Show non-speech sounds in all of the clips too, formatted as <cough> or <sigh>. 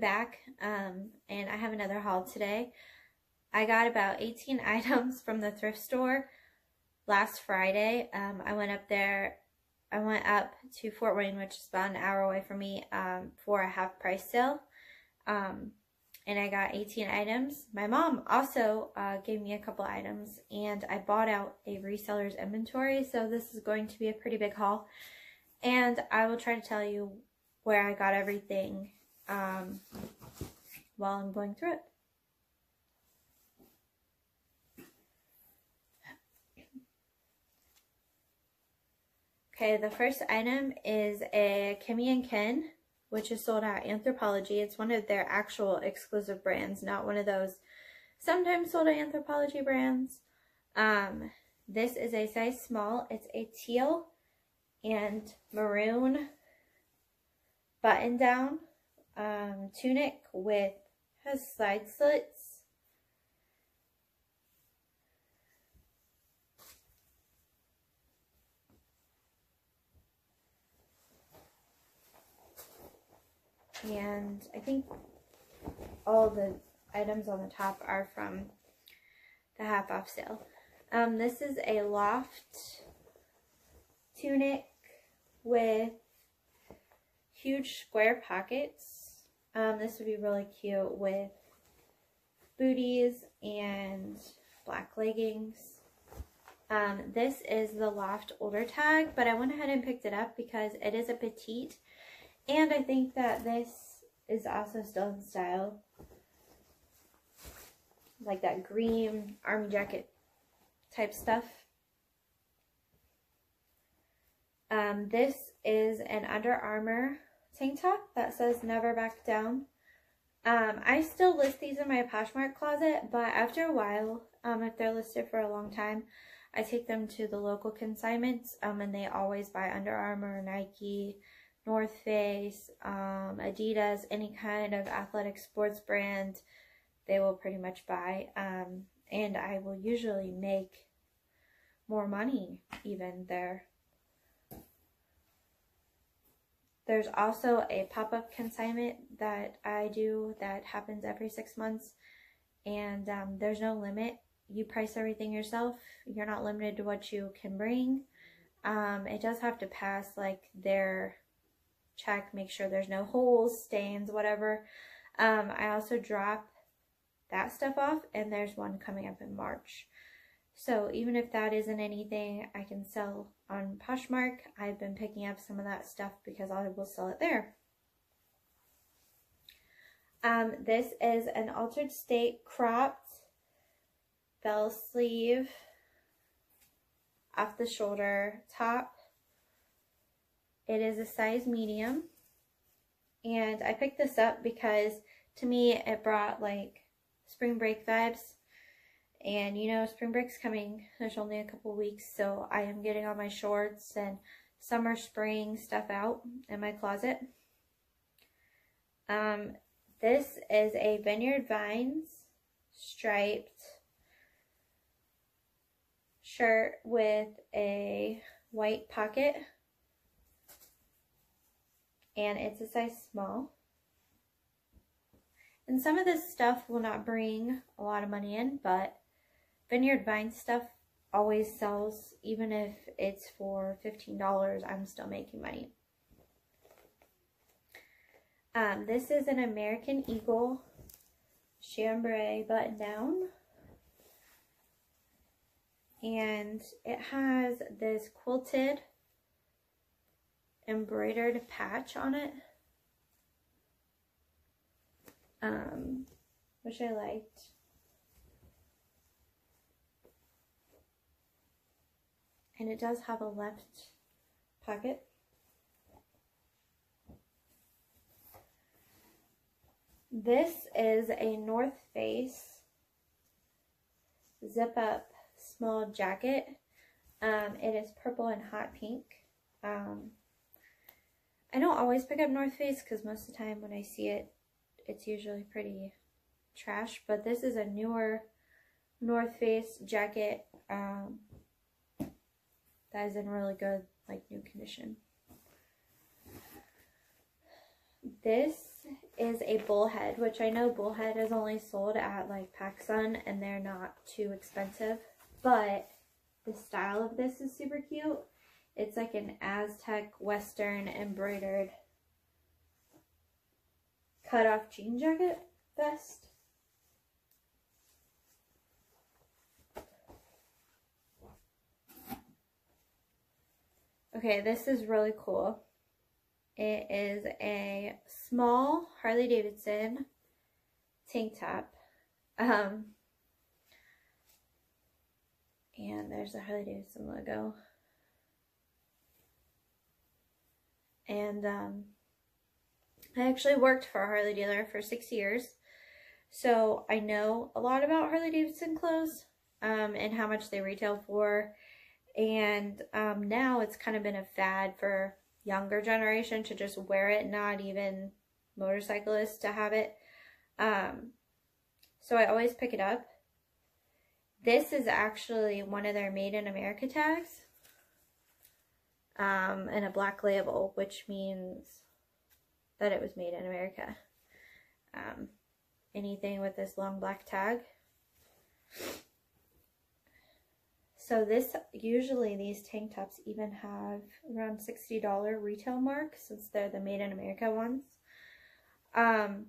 Back um, and I have another haul today. I got about 18 <laughs> items from the thrift store last Friday. Um, I went up there, I went up to Fort Wayne, which is about an hour away from me, um, for a half price sale. Um, and I got 18 items. My mom also uh, gave me a couple items and I bought out a reseller's inventory. So this is going to be a pretty big haul. And I will try to tell you where I got everything um, while I'm going through it. Okay, the first item is Akemi and Kin, which is sold at Anthropologie. It's one of their actual exclusive brands, not one of those sometimes sold at Anthropologie brands. Um, this is a size small. It's a teal and maroon button down um, tunic with has side slits. And I think all the items on the top are from the half off sale. Um, this is a loft tunic with huge square pockets. Um, this would be really cute with booties and black leggings. Um, this is the Loft Older tag, but I went ahead and picked it up because it is a petite. And I think that this is also still in style. Like that green army jacket type stuff. Um, this is an Under Armour tank top that says never back down. Um, I still list these in my Poshmark closet, but after a while, um, if they're listed for a long time, I take them to the local consignments, um, and they always buy Under Armour, Nike, North Face, um, Adidas, any kind of athletic sports brand, they will pretty much buy. Um, and I will usually make more money even there. There's also a pop-up consignment that I do that happens every six months. And um, there's no limit. You price everything yourself. You're not limited to what you can bring. Um, it does have to pass like their check, make sure there's no holes, stains, whatever. Um, I also drop that stuff off and there's one coming up in March. So even if that isn't anything I can sell on Poshmark, I've been picking up some of that stuff because I will sell it there. Um, this is an altered state cropped bell sleeve off the shoulder top. It is a size medium. And I picked this up because to me it brought like spring break vibes and you know, spring break's coming. There's only a couple weeks, so I am getting all my shorts and summer, spring stuff out in my closet. Um, this is a Vineyard Vines striped shirt with a white pocket. And it's a size small. And some of this stuff will not bring a lot of money in, but Vineyard Vine stuff always sells, even if it's for $15, I'm still making money. Um, this is an American Eagle chambray button down. And it has this quilted embroidered patch on it. Um, which I liked. And it does have a left pocket. This is a North Face zip up small jacket. Um, it is purple and hot pink. Um, I don't always pick up North Face because most of the time when I see it, it's usually pretty trash. But this is a newer North Face jacket. Um, that is in really good, like, new condition. This is a bullhead, which I know bullhead is only sold at like PacSun and they're not too expensive. But the style of this is super cute. It's like an Aztec Western embroidered cut off jean jacket vest. Okay, this is really cool. It is a small Harley Davidson tank top. Um, and there's the Harley Davidson logo. And um, I actually worked for a Harley dealer for six years. So I know a lot about Harley Davidson clothes um, and how much they retail for. And um, now it's kind of been a fad for younger generation to just wear it, not even motorcyclists to have it. Um, so I always pick it up. This is actually one of their Made in America tags um, and a black label, which means that it was made in America. Um, anything with this long black tag. So this, usually these tank tops even have around $60 retail mark since they're the Made in America ones. Um,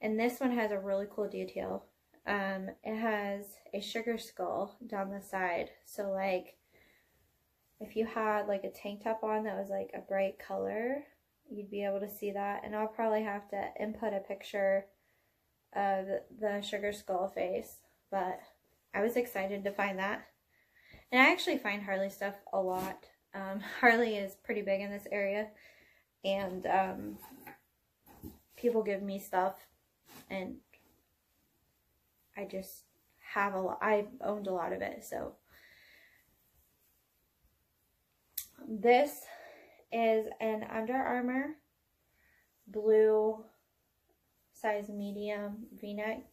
and this one has a really cool detail. Um, it has a sugar skull down the side. So like, if you had like a tank top on that was like a bright color, you'd be able to see that. And I'll probably have to input a picture of the sugar skull face. But I was excited to find that. And I actually find Harley stuff a lot. Um, <laughs> Harley is pretty big in this area. And um, people give me stuff. And I just have a lot. I owned a lot of it. So this is an Under Armour blue size medium v-neck.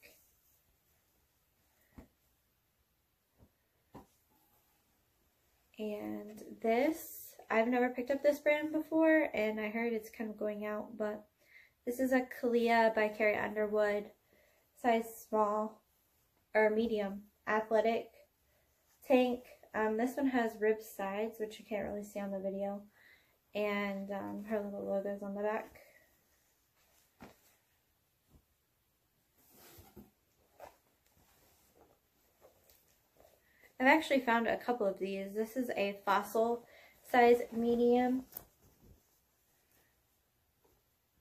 And this, I've never picked up this brand before and I heard it's kind of going out, but this is a Calia by Carrie Underwood, size small or medium athletic tank. Um, this one has ribbed sides, which you can't really see on the video and um, her little logos on the back. I've actually found a couple of these. This is a fossil size medium.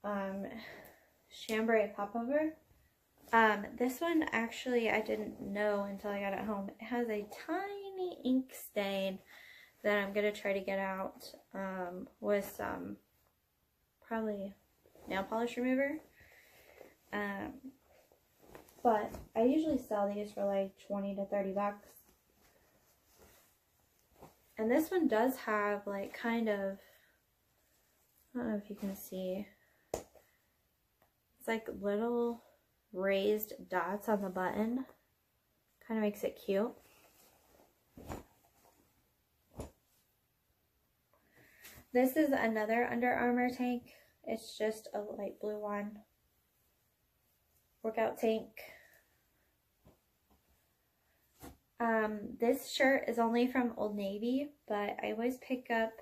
Um, chambray popover. Um, this one actually I didn't know until I got it home. It has a tiny ink stain that I'm going to try to get out um, with some probably nail polish remover. Um, but I usually sell these for like 20 to 30 bucks. And this one does have like kind of, I don't know if you can see, it's like little raised dots on the button. Kind of makes it cute. This is another Under Armour tank. It's just a light blue one. Workout tank. Um, this shirt is only from Old Navy, but I always pick up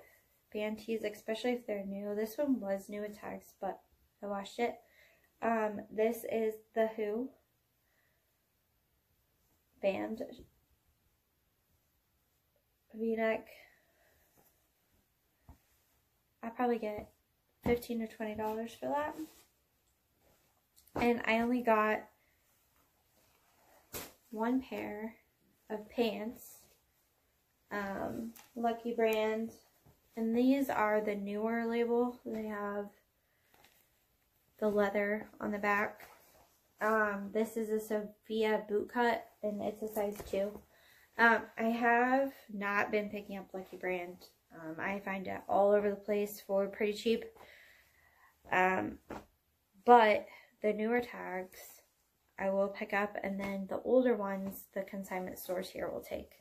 band tees, especially if they're new. This one was new tags, but I washed it. Um, this is the Who band v-neck I probably get 15 to $20 for that. And I only got one pair of pants. Um, Lucky Brand. And these are the newer label. They have the leather on the back. Um, this is a Sophia boot cut and it's a size 2. Um, I have not been picking up Lucky Brand um, I find it all over the place for pretty cheap. Um, but the newer tags I will pick up and then the older ones the consignment stores here will take.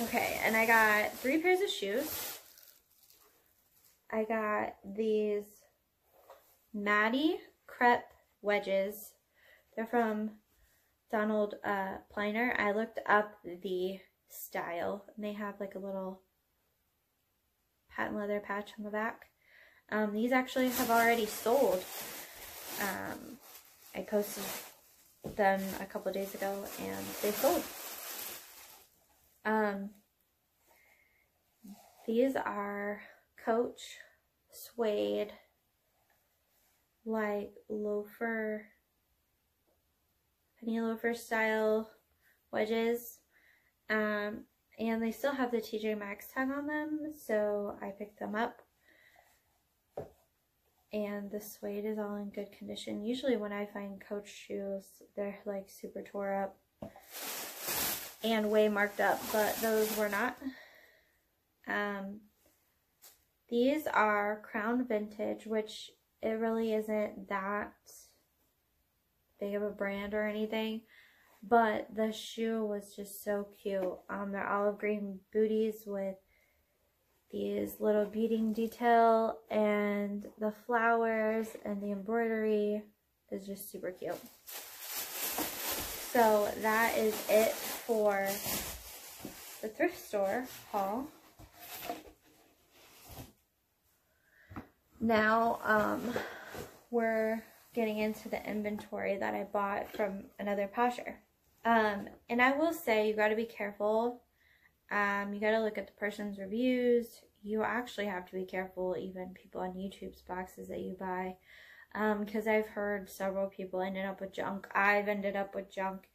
Okay, and I got three pairs of shoes. I got these Maddie crepe wedges. They're from Donald uh, Pliner. I looked up the style and they have like a little patent leather patch on the back. Um, these actually have already sold. Um, I posted them a couple days ago and they sold. Um, these are Coach suede like loafer penny loafer style wedges um, and they still have the TJ Maxx tag on them so I picked them up and the suede is all in good condition usually when I find coach shoes they're like super tore up and way marked up but those were not um, these are Crown Vintage, which it really isn't that big of a brand or anything. But the shoe was just so cute. Um, they're olive green booties with these little beading detail and the flowers and the embroidery is just super cute. So that is it for the thrift store haul. now um, we're getting into the inventory that I bought from another Posher. Um, and I will say you got to be careful. Um, you got to look at the person's reviews. You actually have to be careful, even people on YouTube's boxes that you buy. Because um, I've heard several people ended up with junk. I've ended up with junk.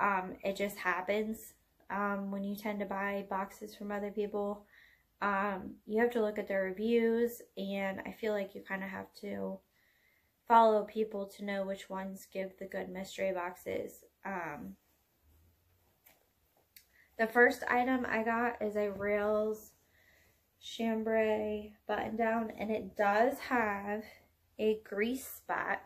Um, it just happens um, when you tend to buy boxes from other people um, you have to look at their reviews and I feel like you kind of have to follow people to know which ones give the good mystery boxes. Um, the first item I got is a Rails chambray button down and it does have a grease spot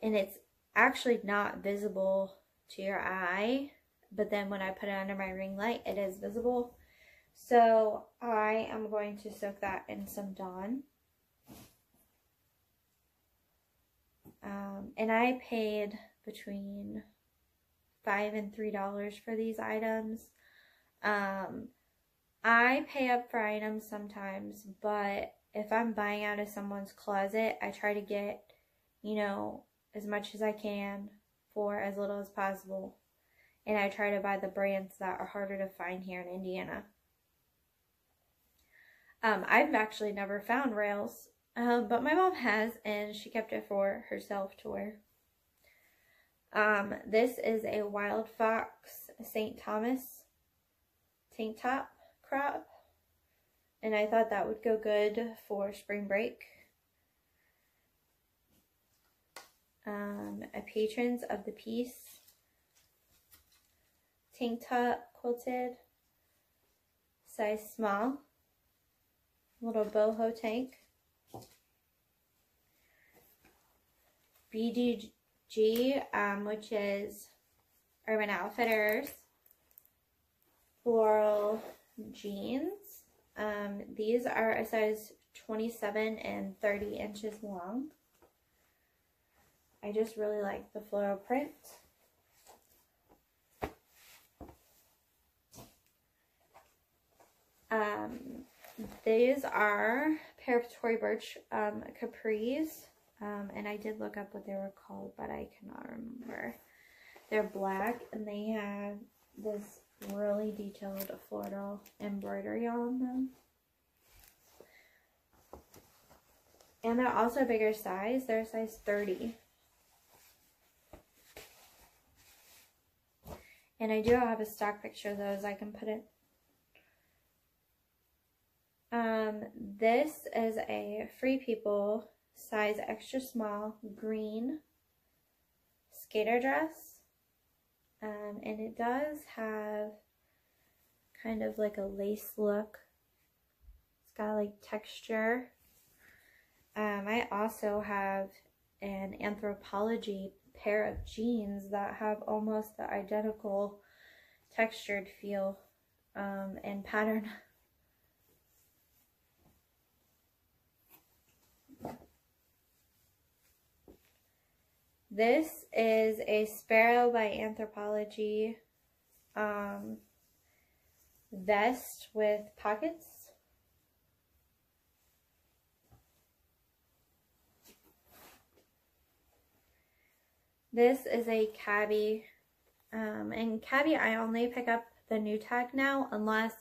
and it's actually not visible to your eye but then when I put it under my ring light it is visible so I am going to soak that in some Dawn. Um, and I paid between five and three dollars for these items. Um, I pay up for items sometimes, but if I'm buying out of someone's closet, I try to get, you know, as much as I can for as little as possible. And I try to buy the brands that are harder to find here in Indiana. Um, I've actually never found rails, um, but my mom has, and she kept it for herself to wear. Um, this is a Wild Fox St. Thomas tank top crop, and I thought that would go good for spring break. Um, a Patrons of the Peace tank top quilted, size small little boho tank. BDG, um, which is Urban Outfitters floral jeans. Um, these are a size 27 and 30 inches long. I just really like the floral print. Um, these are pair of Tory Burch um, capris. Um, and I did look up what they were called, but I cannot remember. They're black and they have this really detailed floral embroidery on them. And they're also a bigger size. They're size 30. And I do have a stock picture of those. I can put it um, this is a Free People size extra small green skater dress. Um, and it does have kind of like a lace look. It's got like texture. Um, I also have an Anthropologie pair of jeans that have almost the identical textured feel um, and pattern <laughs> This is a Sparrow by Anthropologie um, vest with pockets. This is a Cabi. Um, and Cabi, I only pick up the new tag now unless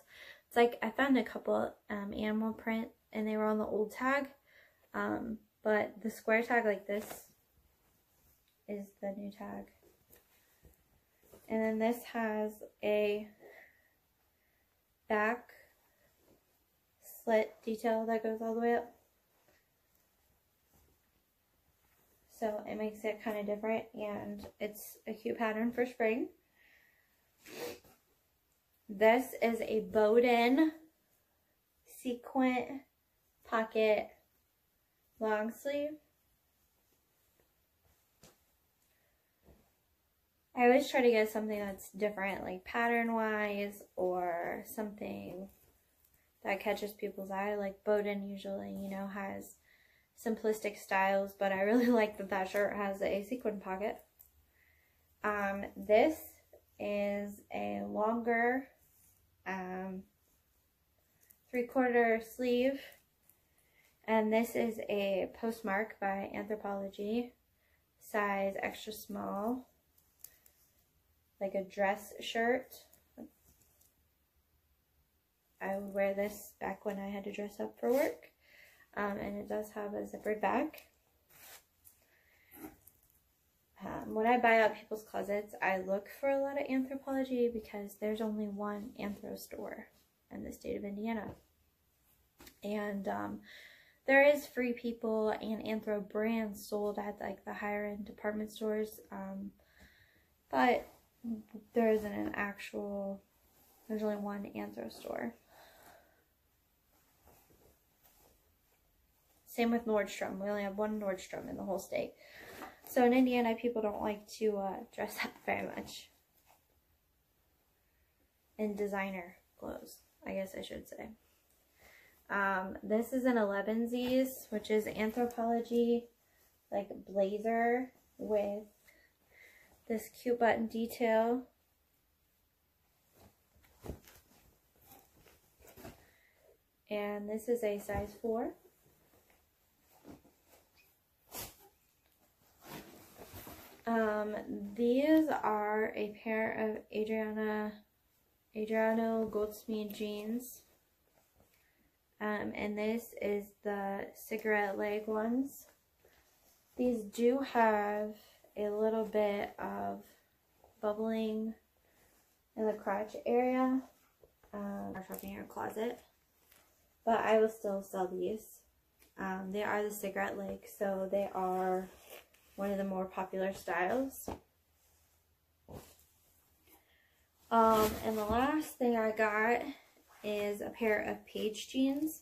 it's like I found a couple um, animal print and they were on the old tag. Um, but the square tag like this is the new tag. And then this has a back slit detail that goes all the way up. So it makes it kind of different and it's a cute pattern for spring. This is a Boden sequin pocket long sleeve. I always try to get something that's different, like pattern wise, or something that catches people's eye. Like Boden usually, you know, has simplistic styles, but I really <laughs> like that that shirt has a sequin pocket. Um, this is a longer um, three quarter sleeve and this is a postmark by Anthropologie, size extra small, like a dress shirt. I would wear this back when I had to dress up for work. Um, and it does have a zippered back. Um, when I buy out people's closets, I look for a lot of Anthropologie because there's only one Anthro store in the state of Indiana. And um, there is Free People and Anthro brands sold at like the higher end department stores, um, but there isn't an actual. There's only one Anthro store. Same with Nordstrom. We only have one Nordstrom in the whole state. So in Indiana, people don't like to uh, dress up very much in designer clothes, I guess I should say. Um, this is an Elevenses, which is Anthropologie, like blazer with this cute button detail. And this is a size 4. Um, these are a pair of Adriana, Adriano Goldschmied jeans. Um, and this is the cigarette leg ones. These do have a little bit of bubbling in the crotch area. Um, our shopping your closet. But I will still sell these. Um, they are the cigarette leg, so they are one of the more popular styles. Um, and the last thing I got is a pair of Paige jeans.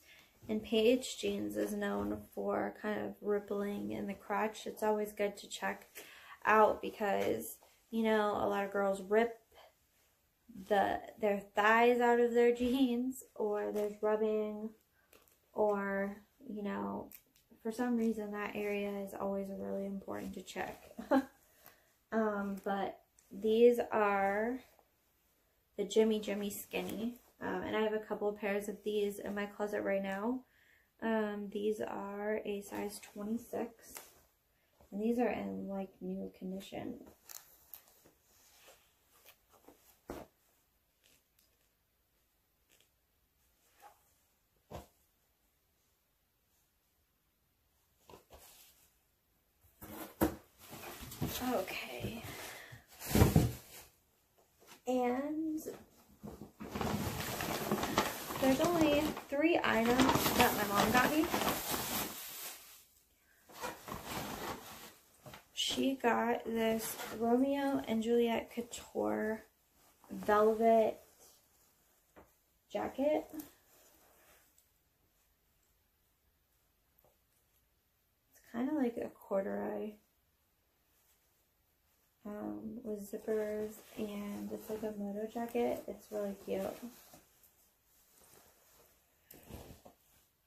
And Paige jeans is known for kind of rippling in the crotch. It's always good to check out because, you know, a lot of girls rip the their thighs out of their jeans or there's rubbing or, you know, for some reason that area is always really important to check. <laughs> um, but these are the Jimmy Jimmy Skinny. Um, and I have a couple of pairs of these in my closet right now. Um, these are a size 26. And these are in like new condition. Okay. And there's only three items that my mom got me. She got this Romeo and Juliet Couture velvet jacket. It's kind of like a corduroy um, with zippers and it's like a moto jacket. It's really cute.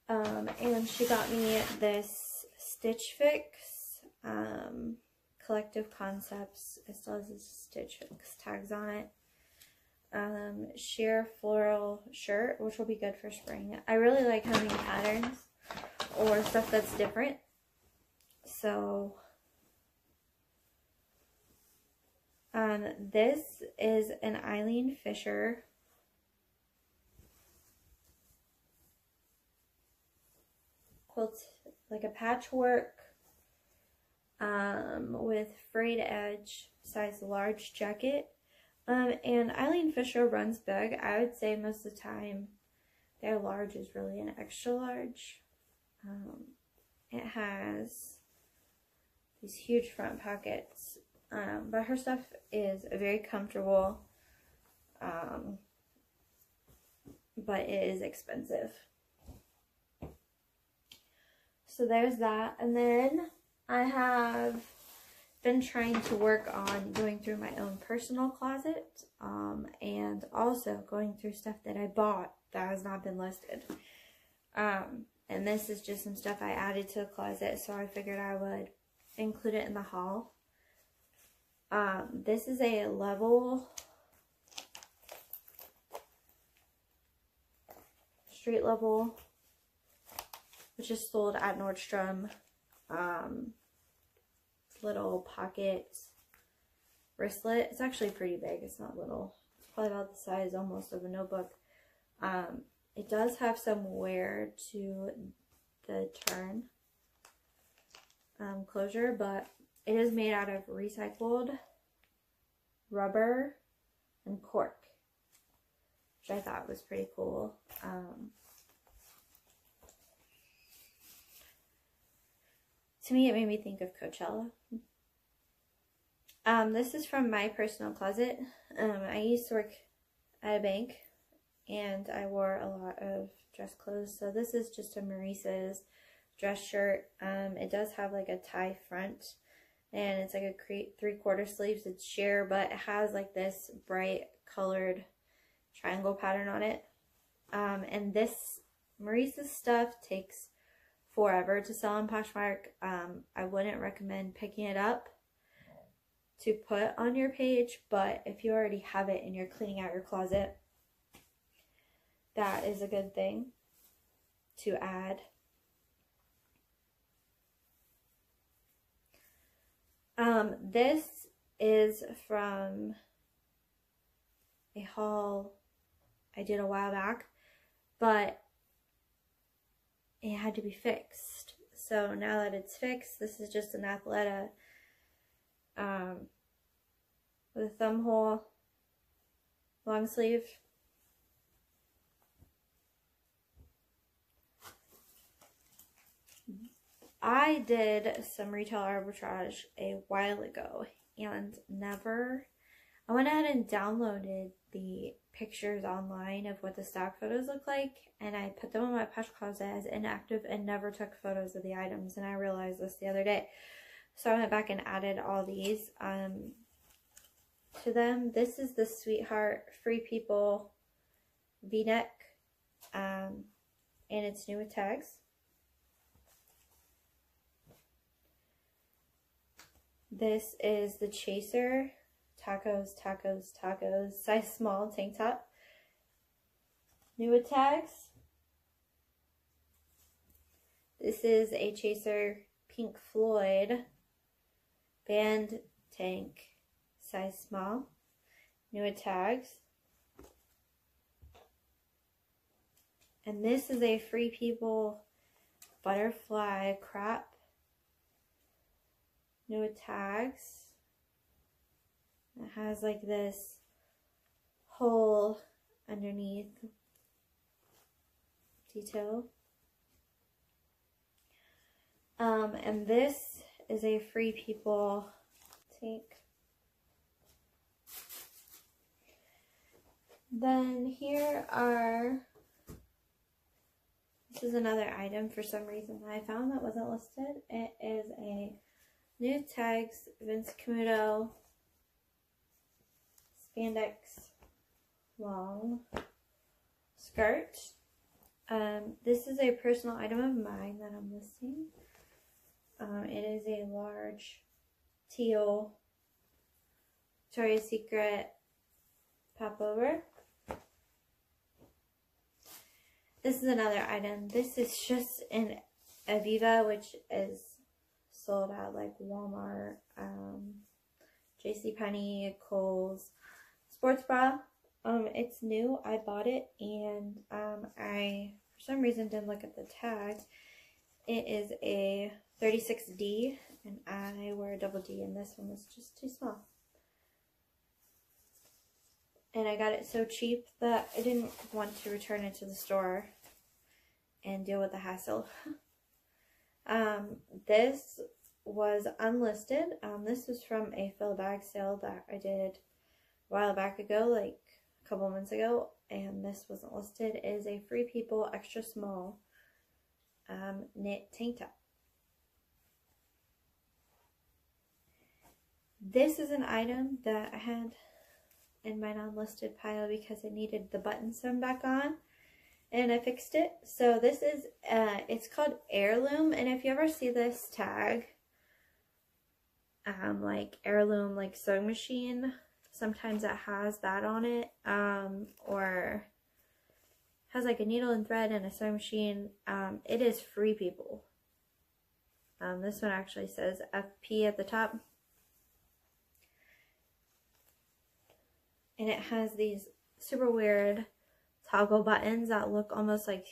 Um, and she got me this Stitch Fix um, Collective Concepts. It still has its stitch tags on it. Um, sheer floral shirt, which will be good for spring. I really like having patterns or stuff that's different. So, um, this is an Eileen Fisher quilt, like a patchwork um, with frayed edge, size large jacket. Um, and Eileen Fisher runs big. I would say most of the time their large is really an extra large. Um, it has these huge front pockets, um, but her stuff is very comfortable, um, but it is expensive. So there's that. And then I have been trying to work on going through my own personal closet um, and also going through stuff that I bought that has not been listed. Um, and this is just some stuff I added to the closet, so I figured I would include it in the haul. Um, this is a level street level which is sold at Nordstrom. Um, little pocket wristlet. It's actually pretty big. It's not little. It's probably about the size almost of a notebook. Um, it does have some wear to the turn um, closure, but it is made out of recycled rubber and cork, which I thought was pretty cool. Um, to me, it made me think of Coachella. Um, this is from my personal closet. Um, I used to work at a bank and I wore a lot of dress clothes. So this is just a Maurice's dress shirt. Um, it does have like a tie front and it's like a three quarter sleeves. It's sheer, but it has like this bright colored triangle pattern on it. Um, and this Maurice's stuff takes forever to sell on Poshmark. Um, I wouldn't recommend picking it up to put on your page, but if you already have it and you're cleaning out your closet, that is a good thing to add. Um, this is from a haul I did a while back, but it had to be fixed. So now that it's fixed, this is just an Athleta um, with a thumb hole, long sleeve. I did some retail arbitrage a while ago and never, I went ahead and downloaded the pictures online of what the stock photos look like and I put them in my Posh Closet as inactive and never took photos of the items and I realized this the other day. So I went back and added all these um, to them. This is the Sweetheart Free People v-neck um, and it's new with tags. This is the Chaser tacos, tacos, tacos, size small tank top. New tags. This is a Chaser Pink Floyd band tank, size small. New tags. And this is a Free People butterfly crap. New tags. It has like this hole underneath detail. Um, and this is a Free People tank. Then here are, this is another item for some reason that I found that wasn't listed. It is a new tags Vince Camuto spandex long skirt. Um, this is a personal item of mine that I'm listing. Um, it is a large teal Victoria's Secret popover. This is another item. This is just in Avia, which is sold at like Walmart, um, JCPenney, Kohl's. Sports bra. Um, it's new. I bought it and um, I, for some reason, didn't look at the tag. It is a 36D and I wear a double D and this one was just too small. And I got it so cheap that I didn't want to return it to the store and deal with the hassle. <laughs> um, this was unlisted. Um, this was from a fill bag sale that I did a while back ago, like a couple months ago, and this wasn't listed. is a Free People extra small um, knit tank top. This is an item that I had in my non-listed pile because I needed the button sewn back on and I fixed it. So this is, uh, it's called Heirloom and if you ever see this tag, um, like Heirloom like sewing machine, sometimes it has that on it um, or has like a needle and thread and a sewing machine. Um, it is free people. Um, this one actually says FP at the top. and it has these super weird toggle buttons that look almost like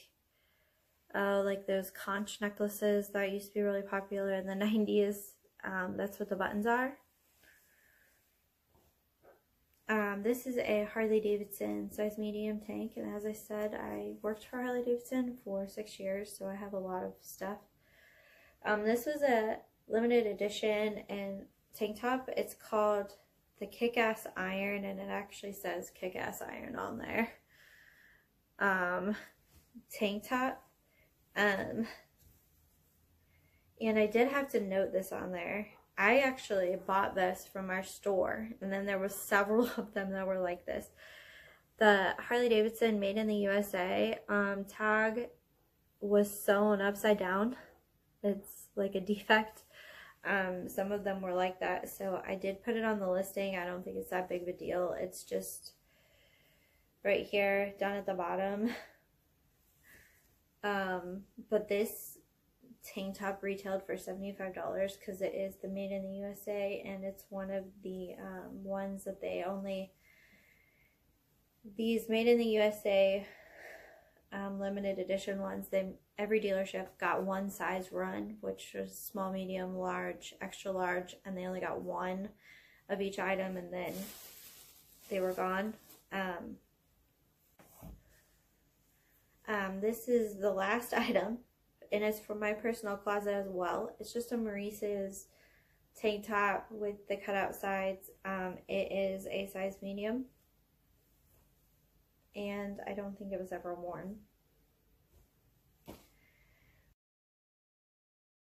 uh, like those conch necklaces that used to be really popular in the <laughs> 90s. Um, that's what the buttons are. Um, this is a Harley Davidson size medium tank and as I said I worked for Harley Davidson for six years so I have a lot of stuff. Um, this was a limited edition and tank top. It's called the kick-ass iron and it actually says kick-ass iron on there um tank top um and I did have to note this on there I actually bought this from our store and then there was several <laughs> of them that were like this the Harley Davidson made in the USA um tag was sewn upside down it's like a <laughs> defect um, some of them were like that. So I did put it on the listing. I don't think it's that big of a deal. It's just right here down at the bottom. <laughs> Um, but this tank top retailed for $75 because it is the made in the USA and it's one of the um, ones that they only these made in the USA um, limited edition ones they every dealership got one size run, which was small, medium, large, extra large, and they only got one of each item and then they were gone. Um, um, this is the last <laughs> item and it's from my personal closet as well. It's just a Maurice's tank top with the cutout sides. Um, it is a size medium and I don't think it was ever worn.